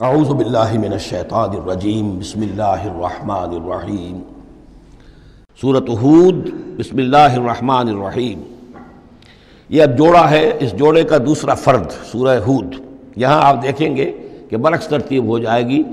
आउज़बिल्लिमिनशैतानरजीम बसमीम सूरत हूद बसमीम यह अब जोड़ा है इस जोड़े का दूसरा फ़र्द सूरह हूद यहाँ आप देखेंगे कि बरक्स तरतीब हो जाएगी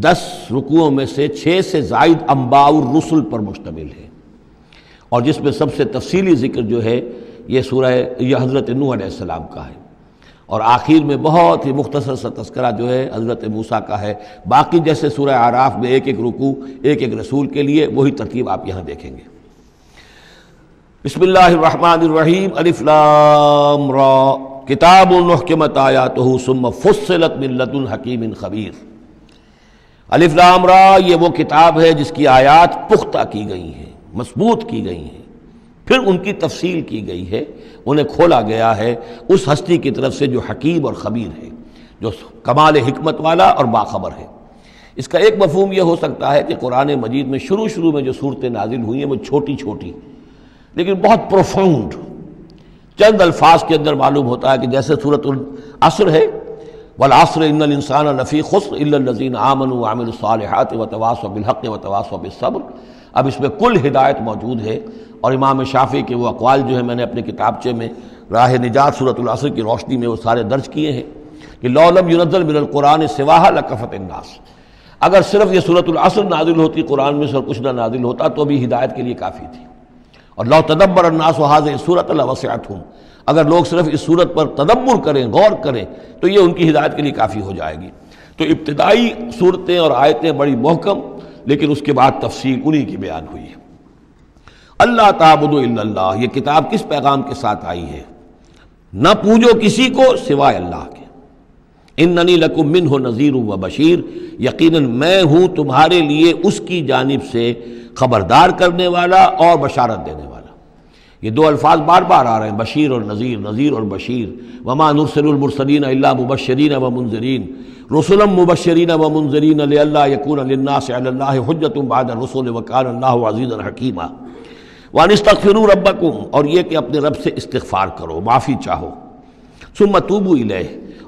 दस रुकुओं में से छः से जायद अम्बाउर रसुल पर मुश्तमिल है और जिसमें सबसे तफसीली ज़िक्र जो है ये सूरह यह हज़रत नूह सलाम का है और आखिर में बहुत ही मुख्तसर सा तस्करा जो है हज़रत मूसा का है। बाकी जैसे सूरह आराफ में एक एक रुकू, एक एक रसूल के लिए वही तरतीब आप यहाँ देखेंगे। बसमीम अलिफ्लाम किताब महकमत आया तो सुम फुसलत मिलतुल हकीम खबीर। अलिफ्लाम ये वो किताब है जिसकी आयात पुख्ता की गई हैं, मज़बूत की गई हैं। फिर उनकी तफसील की गई है, उन्हें खोला गया है उस हस्ती की तरफ़ से जो हकीम और ख़बीर है, जो कमाल हमत वाला और बाखबर है। इसका एक मफहम यह हो सकता है कि कुरान मजीद में शुरू शुरू में जो सूरतें नाजिल हुई हैं, वो छोटी छोटी लेकिन बहुत प्रोफाउंड। चंद अल्फाज के अंदर मालूम होता है कि जैसे सूरत असर है वल असर इन इंसान लफ़ी खुस्र नज़ीन आमन आमिल सालहत व तवास बिलहक़ व तवास बिसब्र अब इसमें कुल हिदायत मौजूद है और इमाम शाफी के वो अकवाल जो है मैंने अपने किताबचे में राह निजात सूरतुलसर की रोशनी में वो सारे दर्ज किए हैं कि लौलम यूनजल मिनकुरान सिवाह लकफ़त नास अगर सिर्फ़ ये सूरतुलसर नादिल होती कुरान में से कुछ ना नादिल होता तो भी हिदायत के लिए काफ़ी थी। और लौ तदब्बर अन्नास हाज सूरत वसयात हूँ अगर लोग सिर्फ़ इस सूरत पर तदब्बर करें, गौर करें तो ये उनकी हिदायत के लिए काफ़ी हो जाएगी। तो इब्तदाई सूरतें और आयतें बड़ी महकम, लेकिन उसके बाद तफसील उन्हीं की बयान हुई है। अल्लाह ताबुदल्ला ये किताब किस पैगाम के साथ आई है? न पूजो किसी को सिवाय अल्लाह के। इन ननी लकुमिन हो नज़ीर व बशीर यकीन मैं हूँ तुम्हारे लिए उसकी जानब से खबरदार करने वाला और बशारत देने वाला। ये दो अल्फाज बार बार आ रहे हैं, बशीर और नज़ीर नज़ीर और बशीर। वमा नुरसलमरसलिन अल्ला मुबशरीन व मुंजरीन रसुलम मुबशरीन व मुंजरीन यकून हजत बाद वकान अज़ीज़ हकीमा। वानस्तफ़िर रबकुम और ये कि अपने रब से इस्तफ़ार करो, माफ़ी चाहो। सुम इले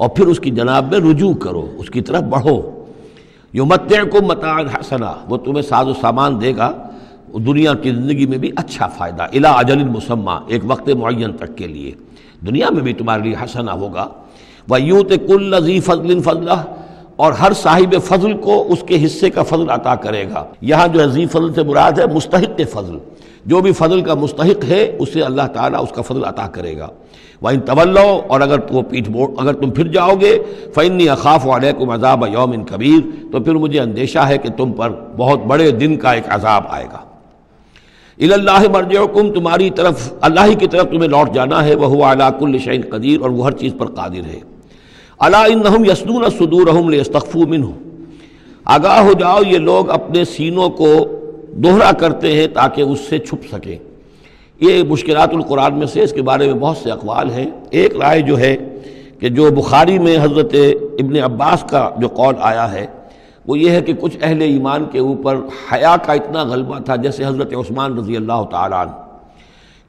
और फिर उसकी जनाब में रुजू करो, उसकी तरफ़ बढ़ो। यो मत को मतान हसना, वो तुम्हें साजो सामान देगा दुनिया की ज़िंदगी में भी अच्छा फ़ायदा, इला अजल मुसम्मा, एक वक्त मुन तक के लिए। दुनिया में भी तुम्हारे लिए हसना होगा। व यूत कुल नज़ी फजलिन फजला, और हर साहिब फजल को उसके हिस्से का फजल अता करेगा। यहाँ जो है जी फजल से मुराद है मुस्तक फजल। जो भी फजल का मुस्तक है, उसे अल्लाह ताला उसका फजल अता करेगा। इन तवल्लो, और अगर वो पीठ मोड़, अगर तुम फिर जाओगे फ़ैनी अखाफ वालकुम अजाब यौम कबीर तो फिर मुझे अंदेशा है कि तुम पर बहुत बड़े दिन का एक अजाब आएगा। इल्लाह मरजुम तुम्हारी तरफ़, अल्लाह की तरफ़ तुम्हें लौट जाना है, वह अलाकुल शैन कदीर, और वह हर चीज़ पर कादिर है। अला इन यसनून सदूर हम मिन आगाह हो जाओ, ये लोग अपने सीनों को दोहरा करते हैं ताकि उससे छुप सकें। ये मुश्किलातुल्कुरान में से, इसके बारे में बहुत से अकवाल हैं। एक राय जो है कि जो बुखारी में हज़रत इबन अब्बास का जो कौल आया है वो ये है कि कुछ अहल ईमान के ऊपर हया का इतना गलबा था, जैसे हज़रत उस्मान रज़ी अल्लाह तारान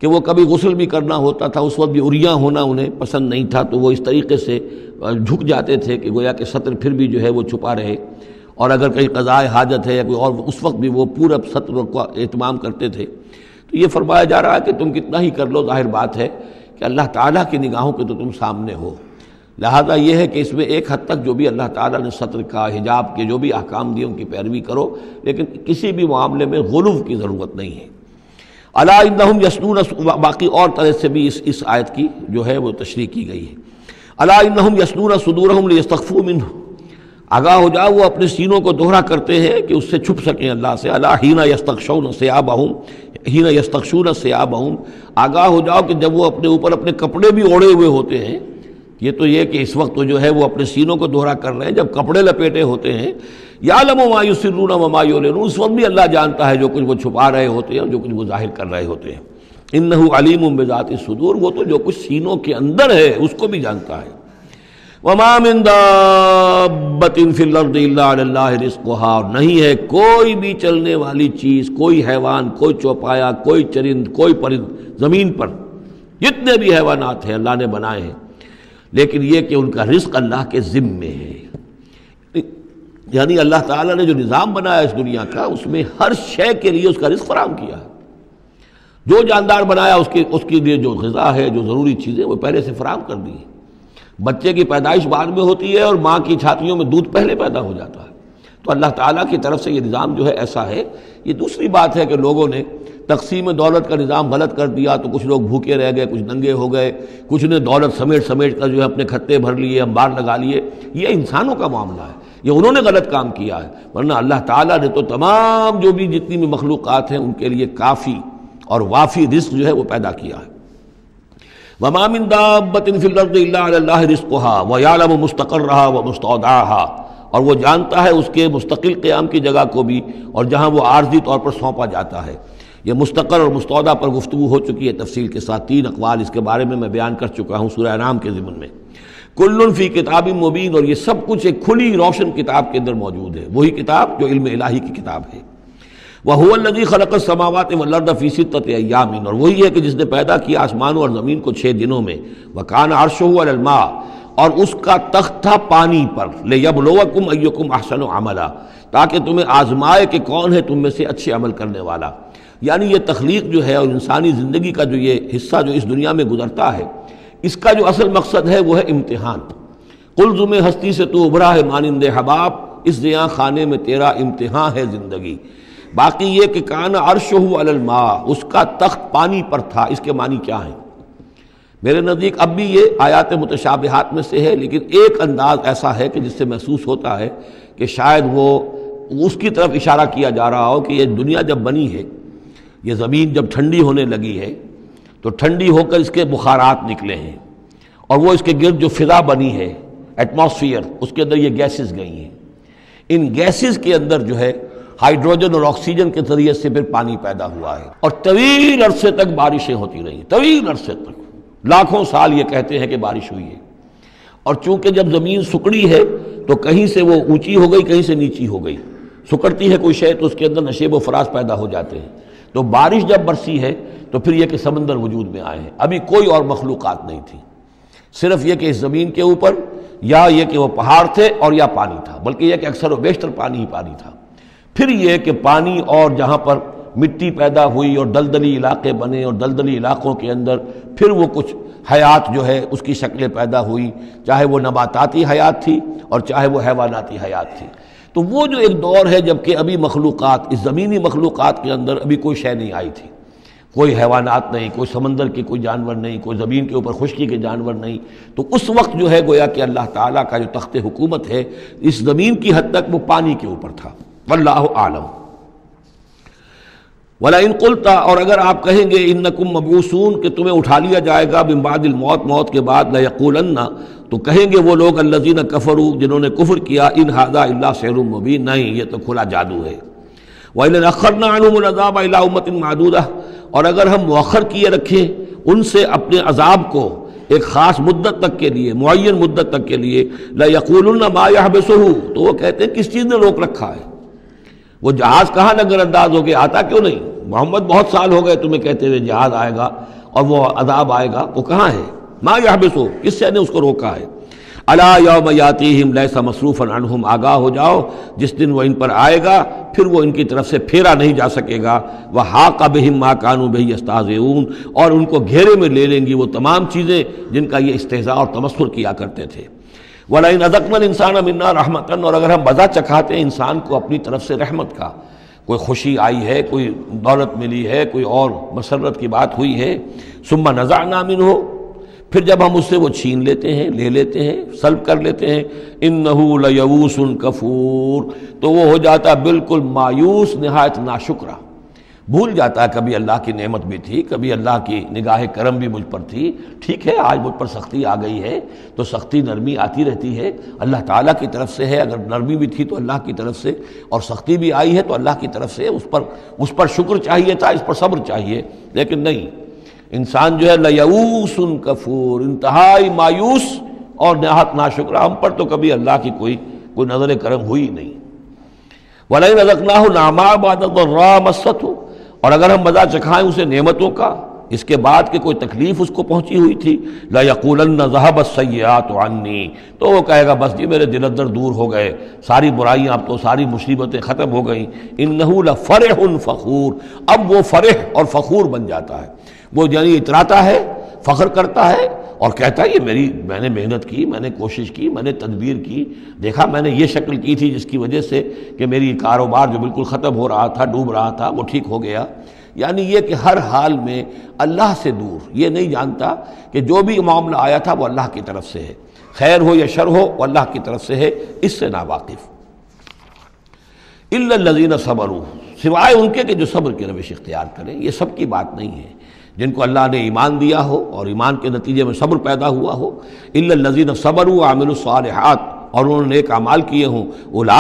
कि वो कभी गसल भी करना होता था, उस वक्त भी उरिया होना उन्हें पसंद नहीं था तो वो इस तरीके से झुक जाते थे कि गोया के सत्र फिर भी जो है वो छुपा रहे। और अगर कहीं कज़ाए हाजत है या कोई और, उस वक्त भी वो पूरा सत्र का अहतमाम करते थे। तो ये फरमाया जा रहा है कि तुम कितना ही कर लो, ज़ाहिर बात है कि अल्लाह ताला की निगाहों के तो तुम सामने हो। लिहाजा ये है कि इसमें एक हद तक जो भी अल्लाह ताला ने सत्र का, हिजाब के जो भी अहकाम दिए, उनकी पैरवी करो, लेकिन किसी भी मामले में गुलूफ की ज़रूरत नहीं है। अला यसनून बाकी और तरह से भी इस इस आयत की जो है वो तशरी की गई है। अला यसनून सदूर यस्तफ़ू मिन आगाह हो जाओ, वो अपने सीनों को दोहरा करते हैं कि उससे छुप सकें अल्लाह से। अला हीना यस्तक्षौन से आबाहूँ हीना यस्तक्षून से आबाहूँ आगाह हो जाओ कि जब वो अपने ऊपर अपने कपड़े भी ओढ़े हुए होते हैं ये तो ये कि इस वक्त जो है वो अपने सीनों को दोहरा कर रहे हैं। जब कपड़े लपेटे होते हैं या लमो मायूसिरून मायून उस वक्त भी अल्लाह जानता है जो कुछ वो छुपा रहे होते हैं जो कुछ वो ज़ाहिर कर रहे होते हैं। इन अलीम बेजात सदूर, वो तो जो कुछ सीनों के अंदर है, उसको भी जानता है। और नहीं है कोई भी चलने वाली चीज़, कोई हैवान, कोई चौपाया, कोई चरिंद, कोई परिंद, ज़मीन पर, जितने भी हैवानात हैं, अल्लाह ने बनाए हैं। लेकिन यह कि उनका रिस्क अल्लाह के ज़िम्मे है। यानी अल्लाह ताला ने जो निज़ाम बनाया इस दुनिया का, उसमें हर शय के लिए उसका रिस्क फराम किया। जो जानदार बनाया, उसके उसके लिए जो गज़ा है, जो ज़रूरी चीज़ें, वो पहले से फराम कर दी। बच्चे की पैदाइश बाद में होती है और माँ की छातियों में दूध पहले पैदा हो जाता है। तो अल्लाह ताला की तरफ़ से ये निज़ाम जो है ऐसा है। ये दूसरी बात है कि लोगों ने तकसीम दौलत का निज़ाम गलत कर दिया तो कुछ लोग भूखे रह गए, कुछ नंगे हो गए, कुछ ने दौलत समेट समेट कर जो है अपने खत्ते भर लिए, अंबार लगा लिए। ये इंसानों का मामला है। ये उन्होंने गलत काम किया है। वरना अल्लाह ताला ने तो तमाम जो भी जितनी भी मखलूक़ात हैं, उनके लिए काफ़ी और वाफ़ी रिस्क जो है वो पैदा किया है। वमामिन रिस्क़ा व यालम मुस्तकर रहा व मुस्तौदा और वो जानता है उसके मुस्तकिल क़्याम की जगह को भी, और जहाँ वो आर्जी तौर पर सौंपा जाता है। ये मुस्तकर और मुस्तौदा पर गुफ्तु हो चुकी है तफसील के साथ। तीन अकवाल इसके बारे में मैं बयान कर चुका हूँ सूर्य नाम के ज़िमन में। कुल्लफ़ी किताबी मुबीन और ये सब कुछ एक खुली रोशन किताब के अंदर मौजूद है। वही किताब जो इल्म इलाही की किताब है। वह लदी खलक समावत वल्लफ़ी तयामीन और वही है कि जिसने पैदा किया आसमानों और ज़मीन को छः दिनों में। वकान अरशमा और उसका तख्त था पानी पर। ले यबलोकुम अयुकुम अहसन अमला, ताकि तुम्हें आजमाए कि कौन है तुम में से अच्छे अमल करने वाला। यानी ये तख्लीक जो है और इंसानी ज़िंदगी का जो ये हिस्सा जो इस दुनिया में गुजरता है, इसका जो असल मकसद है वो है इम्तहान। कुलजुम हस्ती से तो उभरा है मानंद हबाब, इस दया खाने में तेरा इम्तहान है ज़िंदगी। बाकी ये कि कान अर्श अलमा उसका तख्त पानी पर था, इसके मानी क्या है? मेरे नज़दीक अब भी ये आयात मुतशाबहात में से है, लेकिन एक अंदाज ऐसा है कि जिससे महसूस होता है कि शायद वो, उसकी तरफ़ इशारा किया जा रहा हो कि ये दुनिया जब बनी है ये ज़मीन जब ठंडी होने लगी है तो ठंडी होकर इसके बुखारात निकले हैं। और वो इसके गिर्द जो फिजा बनी है एटमॉस्फियर उसके अंदर ये गैसेस गई हैं। इन गैसेस के अंदर जो है हाइड्रोजन और ऑक्सीजन के ज़रिए से फिर पानी पैदा हुआ है। और तवील अरसे तक बारिशें होती रही। तवील अरसे तक। लाखों साल ये कहते हैं कि बारिश हुई है। और चूँकि जब ज़मीन सुकड़ी है तो कहीं से वो ऊँची हो गई, कहीं से नीची हो गई। सुकड़ती है कोई शय तो उसके अंदर नशेब व फराज पैदा हो जाते हैं। तो बारिश जब बरसी है तो फिर यह कि समंदर वजूद में आए हैं। अभी कोई और मखलूक़ात नहीं थी। सिर्फ़ यह कि इस ज़मीन के ऊपर, या ये कि वह पहाड़ थे और या पानी था, बल्कि यह कि अक्सर व बेशतर पानी ही पानी था। फिर यह कि पानी और जहाँ पर मिट्टी पैदा हुई और दलदली इलाके बने और दलदली इलाकों के अंदर, फिर वो कुछ हयात जो है, उसकी शक्लें पैदा हुई। चाहे वो नबाताती हयात थी और चाहे वो हैवानाती हयात थी। तो वो जो एक दौर है, जबकि अभी मखलूक़ात, इस ज़मीनी मखलूक़ात के अंदर अभी कोई शय नहीं आई थी। कोई हैवानात नहीं, कोई समंदर के कोई जानवर नहीं, कोई ज़मीन के ऊपर खुशकी के जानवर नहीं। तो उस वक्त जो है, गोया कि अल्लाह ताला का जो तख्त हुकूमत है, इस ज़मीन की हद तक वो पानी के ऊपर था। वल्लाह आलम। वला इन कुलता, और अगर आप कहेंगे इन नकुम मबूसून, कि तुम्हें उठा लिया जाएगा बिम्बादिल मौत मौत के बाद लयकुलन्ना तो कहेंगे वो लोग, अल्लजीन कफरू, जिन्होंने कुफर किया, इन हादा अल्लाह सैरुम मुबीन, नहीं, ये तो खुला जादू है। वैन अखरना अज़ाब उम्मत मादूदा, और अगर हम मौखर किए रखें, उनसे अपने अजाब को, एक ख़ास मुद्दत तक के लिए मुन मुद्दत तक के लिए लयकुलन्ना माया बेसहू तो वो कहते हैं, किस चीज़ ने रोक रखा है? वो जहाज़ कहाँ नजरअंदाज गया? आता क्यों नहीं? मोहम्मद बहुत साल हो गए तुम्हें कहते हुए जहाज़ आएगा और वो अदाब आएगा। वो कहाँ है? माँ यह बेसो किससे ने उसको रोका है? अला यौम याती हिम लैसा मसरूफ़न अनहुम, आगाह हो जाओ। जिस दिन वो इन पर आएगा, फिर वो इनकी तरफ़ से फेरा नहीं जा सकेगा। वह हा का बहिम माँ कानू बही अस्ताजून और उनको घेरे में ले लेंगी वो तमाम चीज़ें जिनका ये इस्तेजा और तमस्र किया करते थे। वलाइन अदकमल इंसान मन्ना रहमतन। और अगर हम मज़ा चखाते हैं इंसान को अपनी तरफ़ से रहमत का, कोई खुशी आई है, कोई दौलत मिली है, कोई और मसरत की बात हुई है, सुम्मा नज़ा नामिन हो फिर जब हम उससे वो छीन लेते हैं, ले लेते हैं सल्व कर लेते हैं इन नहूल कफूर। तो वो हो जाता बिल्कुल मायूस, नहायत नाशुक्रा। भूल जाता है, कभी अल्लाह की नेमत भी थी, कभी अल्लाह की निगाह करम भी मुझ पर थी। ठीक है, आज मुझ पर सख्ती आ गई है तो सख्ती नरमी आती रहती है। अल्लाह ताला की तरफ़ से है, अगर नरमी भी थी तो अल्लाह की तरफ़ से, और सख्ती भी आई है तो अल्लाह की तरफ़ से, उस पर उस पर शुक्र चाहिए था, इस पर सब्र चाहिए। लेकिन नहीं, इंसान जो है लयूस उन कफूर, इंतहाई मायूस और नहात नाशुक्र, हम पर तो कभी अल्लाह की कोई कोई नज़र करम हुई नहीं। ना हो नामा बादत और और अगर हम मज़ा चखाएँ उसे नेमतों का, इसके बाद के कोई तकलीफ़ उसको पहुँची हुई थी लयकुलन जहाब सयात अन्नी। तो वो कहेगा, बस जी, मेरे दिल अंदर दूर हो गए, सारी बुराइयाँ अब तो सारी मुसीबतें ख़त्म हो गई। इन नहूल फ़रह फ़खूर। अब वो फ़रह और फ़खूर बन जाता है। वो यानी इतराता है, फ़ख्र करता है और कहता है, ये मेरी, मैंने मेहनत की, मैंने कोशिश की, मैंने तदबीर की। देखा, मैंने ये शक्ल की थी जिसकी वजह से कि मेरी कारोबार जो बिल्कुल ख़त्म हो रहा था, डूब रहा था, वो ठीक हो गया। यानी ये कि हर हाल में अल्लाह से दूर। ये नहीं जानता कि जो भी मामला आया था, वो अल्लाह की तरफ़ से है। खैर हो या शर हो, वो अल्लाह की तरफ़ से है, इससे नावाकिफ। इल्लजीन सबर, सिवाय उनके कि जो सब्र की रविश इख्तियार करें, ये सब की बात नहीं है। जिनको अल्लाह ने ईमान दिया हो और ईमान के नतीजे में सब्र पैदा हुआ हो। इल्लजीन सबर आमिल और उन्होंने एक अमाल किए हों। उला